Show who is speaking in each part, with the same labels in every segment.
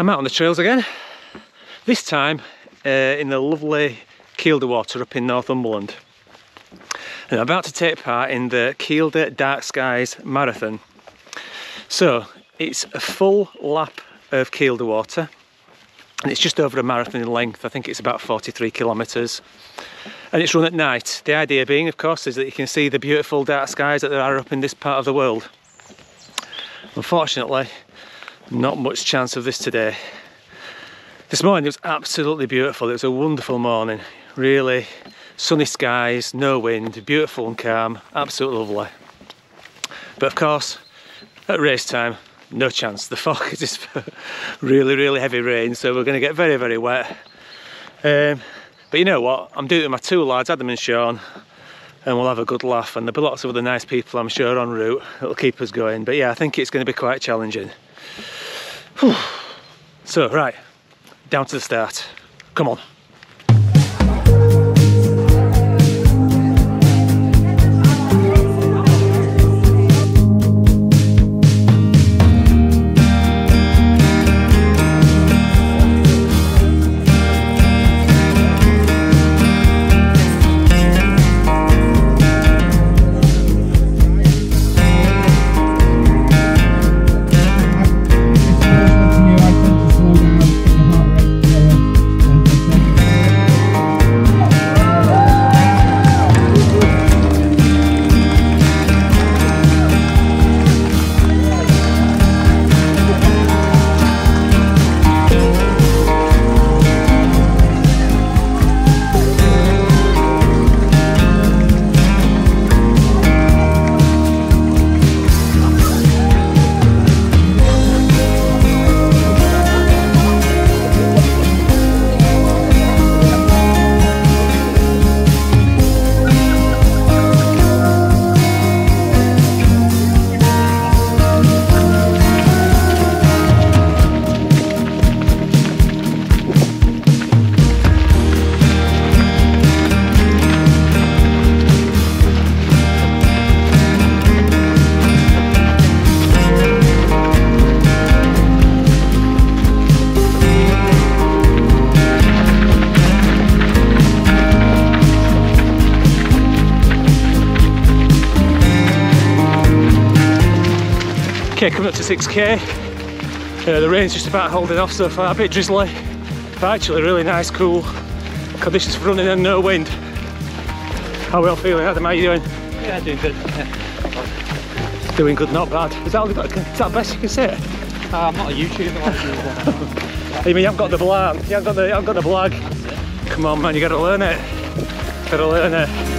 Speaker 1: I'm out on the trails again. This time uh, in the lovely Kielder water up in Northumberland. And I'm about to take part in the Kielder Dark Skies Marathon. So it's a full lap of Kielder water and it's just over a marathon in length. I think it's about 43 kilometres and it's run at night. The idea being, of course, is that you can see the beautiful dark skies that there are up in this part of the world. Unfortunately, not much chance of this today. This morning it was absolutely beautiful. It was a wonderful morning. Really sunny skies, no wind, beautiful and calm, absolutely lovely. But of course, at race time, no chance. The forecast is really, really heavy rain, so we're going to get very, very wet. Um, but you know what? I'm doing it with my two lads, Adam and Sean, and we'll have a good laugh. And there'll be lots of other nice people, I'm sure, en route. It'll keep us going. But yeah, I think it's going to be quite challenging. So, right, down to the start. Come on. Okay, coming up to 6k. Uh, the rain's just about holding off so far, a bit drizzly, but actually really nice, cool conditions for running and no wind. How are we all feeling? Adam, how are you doing?
Speaker 2: Yeah, doing good. Yeah.
Speaker 1: Doing good, not bad. Is that, all got, is that best you can say?
Speaker 2: Uh, I'm not a YouTuber
Speaker 1: you. mean you haven't got the blag? You haven't got the, you haven't got the blag? Come on man, you gotta learn it. Gotta learn it.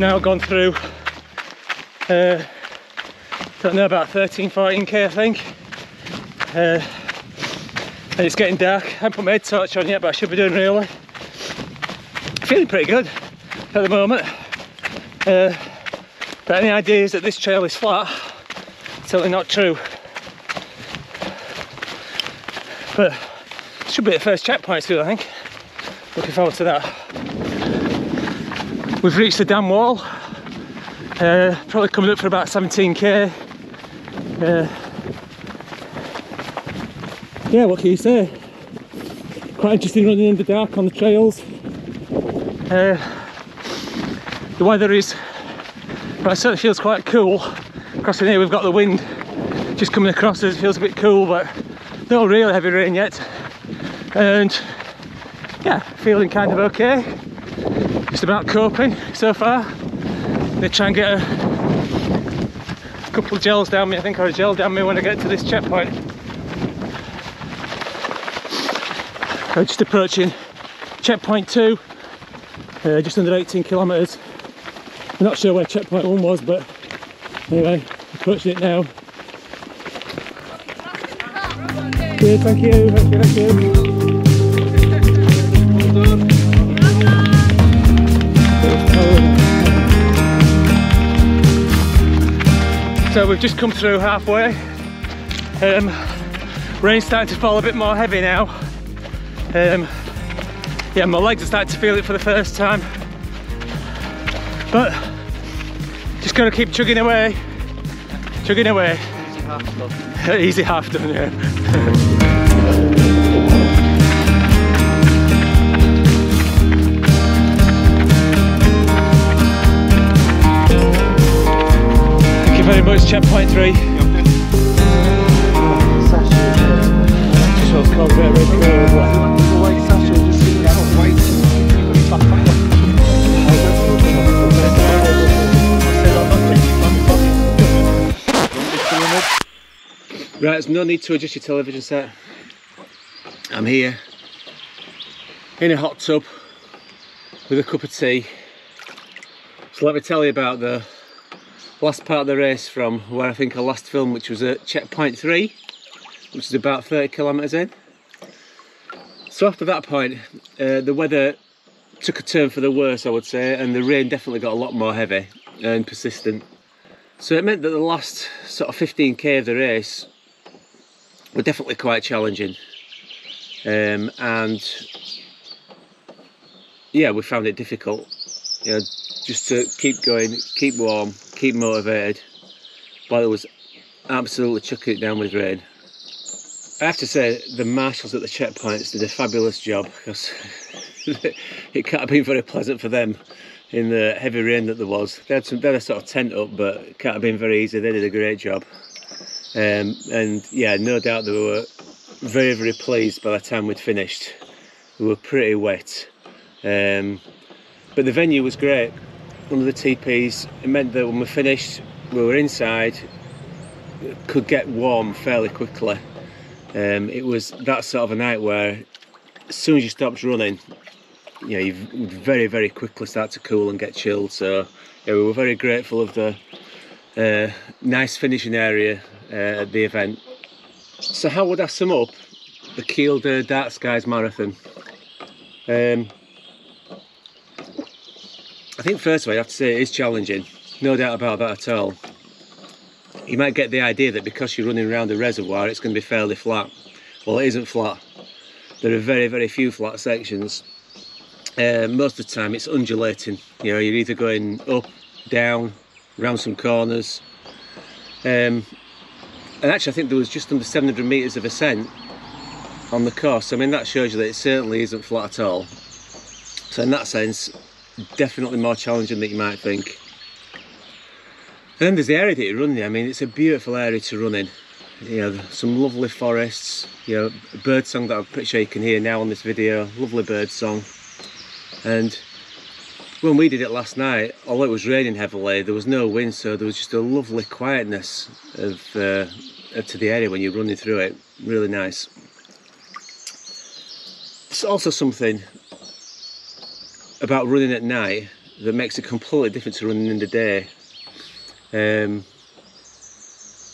Speaker 1: Now gone through uh, don't know about 13 14k I think. Uh, and it's getting dark. I haven't put my head torch on yet but I should be doing really. Feeling pretty good at the moment. Uh, but any ideas that this trail is flat? Certainly not true. But should be the first checkpoint soon I think. Looking forward to that We've reached the dam wall, uh, probably coming up for about 17k. Uh, yeah, what can you say? Quite interesting running in the dark on the trails. Uh, the weather is, but it certainly feels quite cool. Crossing here we've got the wind just coming across us, it feels a bit cool, but no real heavy rain yet. And yeah, feeling kind of okay just about coping so far. They try and get a couple of gels down me, I think, or a gel down me when I get to this checkpoint. I'm just approaching checkpoint two, uh, just under 18 kilometres. I'm not sure where checkpoint one was, but anyway, approaching it now. Good, thank you, thank you, thank you. So we've just come through halfway. Um, rain's starting to fall a bit more heavy now. Um, yeah, my legs are starting to feel it for the first time. But just gonna keep chugging away, chugging away. Easy half done, yeah. Thank you very much, checkpoint three. Right, there's no need to adjust your television set. I'm here in a hot tub with a cup of tea. So let me tell you about the last part of the race from where I think I last filmed, which was at checkpoint three, which is about 30 kilometres in. So after that point, uh, the weather took a turn for the worse, I would say, and the rain definitely got a lot more heavy and persistent. So it meant that the last sort of 15k of the race were definitely quite challenging. Um, and yeah, we found it difficult. You know, just to keep going, keep warm, keep motivated, while it was absolutely chucking it down with rain. I have to say, the marshals at the checkpoints did a fabulous job because it can't have been very pleasant for them in the heavy rain that there was. They had some, they had a sort of tent up, but it can't have been very easy. They did a great job. Um, and yeah, no doubt they were very, very pleased by the time we'd finished. We were pretty wet. Um, but the venue was great. One of the TPs, it meant that when we finished, we were inside, could get warm fairly quickly. Um, it was that sort of a night where as soon as you stopped running, you know, you very, very quickly start to cool and get chilled. So yeah, we were very grateful of the uh, nice finishing area uh, at the event. So how would I sum up the Kielder Dark Skies Marathon? Um, I think first of all, I have to say it is challenging, no doubt about that at all. You might get the idea that because you're running around the reservoir, it's going to be fairly flat. Well, it isn't flat. There are very, very few flat sections. Uh, most of the time, it's undulating. You know, you're either going up, down, around some corners. Um, and actually, I think there was just under 700 metres of ascent on the course. I mean, that shows you that it certainly isn't flat at all. So, in that sense, definitely more challenging than you might think. And then there's the area that you're running in. I mean, it's a beautiful area to run in. You know, some lovely forests, you know, bird song that I'm pretty sure you can hear now on this video. Lovely bird song. And when we did it last night, although it was raining heavily, there was no wind, so there was just a lovely quietness of uh, to the area when you're running through it. Really nice. It's also something about running at night that makes it completely different to running in the day. Um,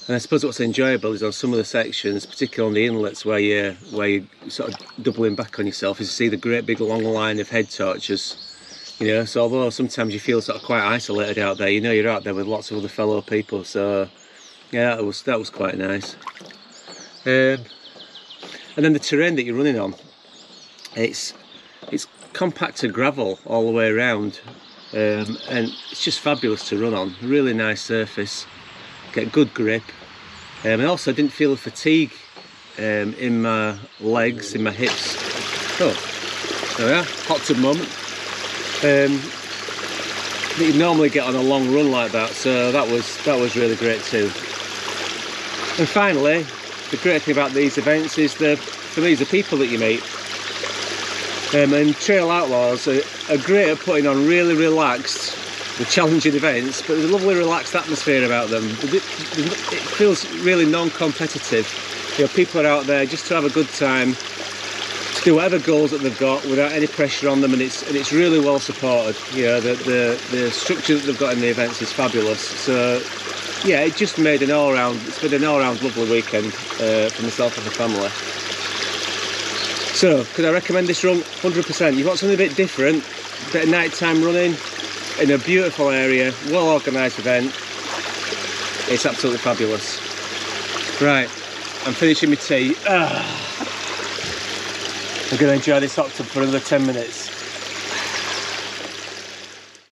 Speaker 1: and I suppose what's enjoyable is on some of the sections, particularly on the inlets where you where you sort of doubling back on yourself, is to see the great big long line of head torches. You know, so although sometimes you feel sort of quite isolated out there, you know you're out there with lots of other fellow people. So yeah, that was that was quite nice. Um, and then the terrain that you're running on, it's it's compacted gravel all the way around, um, and it's just fabulous to run on. Really nice surface, get good grip, um, and also I didn't feel the fatigue um, in my legs, in my hips. Oh, there we are, hot tub moment. Um, that you normally get on a long run like that, so that was that was really great too. And finally, the great thing about these events is the for me, the people that you meet. Um, and Trail Outlaws are, are great at putting on really relaxed, the challenging events, but there's a lovely relaxed atmosphere about them. It feels really non-competitive. You know, people are out there just to have a good time, to do whatever goals that they've got without any pressure on them, and it's and it's really well supported. You know, the the, the structure that they've got in the events is fabulous. So yeah, it just made an all-round, it's been an all-round lovely weekend uh, for myself and the family. So, could I recommend this run? 100%. You've got something a bit different, a bit of nighttime running in a beautiful area, well organised event. It's absolutely fabulous. Right, I'm finishing my tea. Ah. I'm going to enjoy this tub for another 10 minutes.